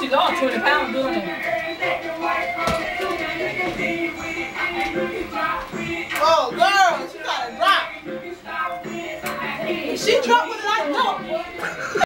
she's 20 pounds doing it. Oh, girl, she got a drop. She dropped with did I?